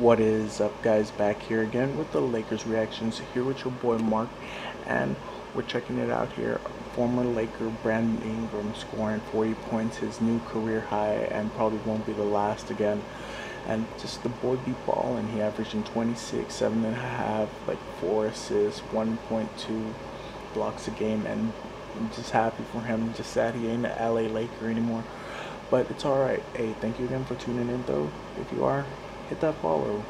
What is up, guys? Back here again with the Lakers reactions. Here with your boy Mark, and we're checking it out here. Former Laker Brandon Ingram scoring 40 points, his new career high, and probably won't be the last again. And just the boy be balling. He averaging 26, seven and a half, like four assists, 1.2 blocks a game, and I'm just happy for him. Just sad he ain't an LA Laker anymore. But it's alright. Hey, thank you again for tuning in though. If you are, hit that follow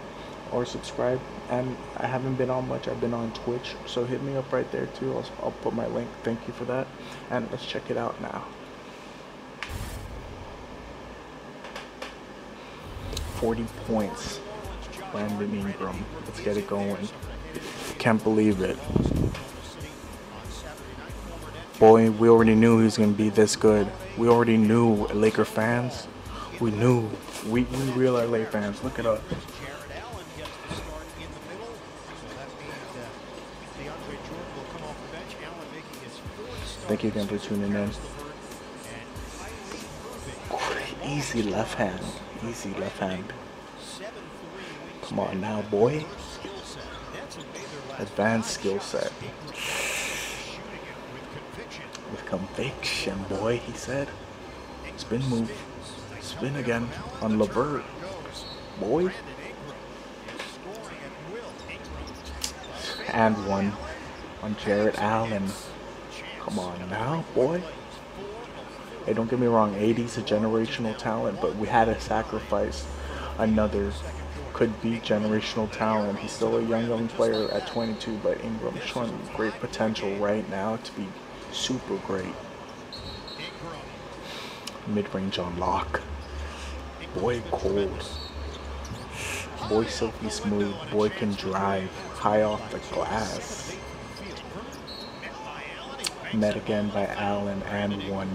or subscribe. And I haven't been on much. I've been on Twitch. So hit me up right there too. I'll, I'll put my link. Thank you for that. And let's check it out now. Forty points. Brandon Ingram. Let's get it going. Can't believe it. Boy, we already knew he was going to be this good. We already knew, Laker fans. We knew. We, we real LA fans. Look it up. Thank you again for tuning in. Easy left hand. Easy left hand. Come on now, boy. Advanced skill set with conviction, boy, he said. Spin move. Spin again on LeVert. Boy. And one on Jarrett Allen. Come on now, boy. Hey, don't get me wrong, AD's a generational talent, but we had to sacrifice another could be generational talent. He's still a young, young player at 22, but Ingram showing great potential right now to be super great. Mid-range on lock. Boy cold. Boy silky smooth. Boy can drive. High off the glass. Met again by Allen and one.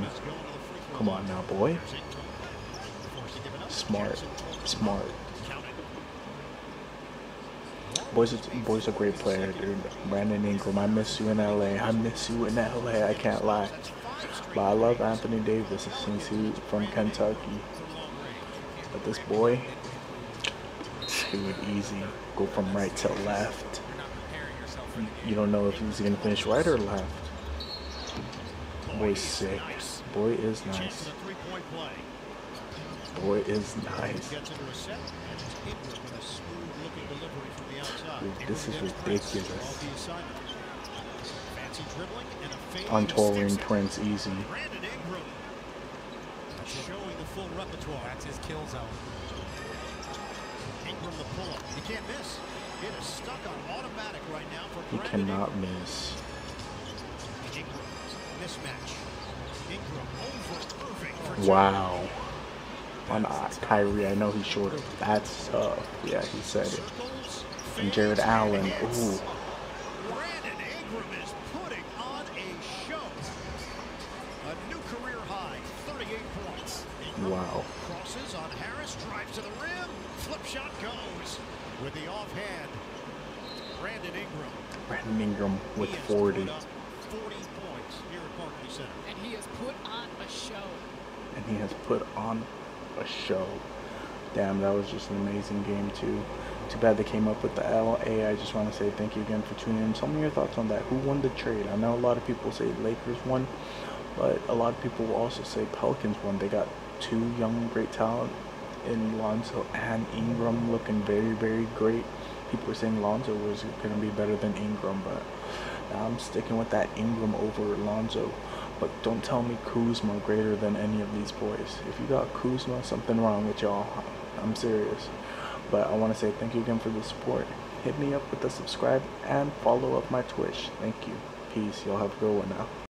Come on now, boy. Smart. Smart. Boy's a, boy's a great player, dude. Brandon Ingram, I miss you in LA. I miss you in LA. I can't lie. But I love Anthony Davis since he's from Kentucky. But this boy, dude, easy. Go from right to left. You don't know if he's gonna finish right or left. Boy's sick. Boy is nice. Boy is nice. Dude, this is ridiculous. On Taurean Prince easy. Showing full repertoire. That's his kill zone. Ingram the pull-up. He can't miss. It is stuck on automatic right now for He cannot miss. Ingram. Mismatch. Ingram over Irving. Wow. On uh, Kyrie, I know he's shorter. That's tough. Yeah, he said it. And Jarrett Allen. Ooh. Wow. Crosses on Harris, drives to the rim, flip shot goes. With the offhand, Brandon Ingram. Brandon Ingram with He 40. put up 40 points here at Barclays Center. and he has put on a show. And he has put on a show. Damn, that was just an amazing game, too. Too bad they came up with the LA. I just want to say thank you again for tuning in. Tell me your thoughts on that. Who won the trade? I know a lot of people say Lakers won, but a lot of people will also say Pelicans won. They got two young, great talent in Lonzo and Ingram looking very, very great. People were saying Lonzo was going to be better than Ingram, but I'm sticking with that Ingram over Lonzo. But don't tell me Kuzma greater than any of these boys. If you got Kuzma, something wrong with y'all. I'm serious. But I want to say thank you again for the support. Hit me up with the subscribe and follow up my Twitch. Thank you. Peace. Y'all have a good one now.